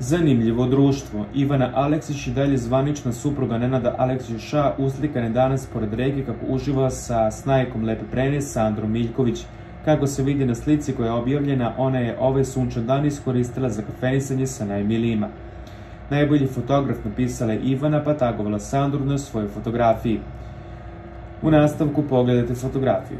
Zanimljivo društvo. Ivana Aleksić i dalje zvanična supruga Nenada Aleksića uslikane danas pored reke kako uživa sa snajkom Lepe Prene Sandrom Miljković. Kako se vidi na slici koja je objavljena, ona je ovaj sunčan dan iskoristila za kafenisanje sa najmilijima. Najbolji fotograf napisala je Ivana pa tagovala Sandru na svojoj fotografiji. U nastavku pogledajte fotografiju.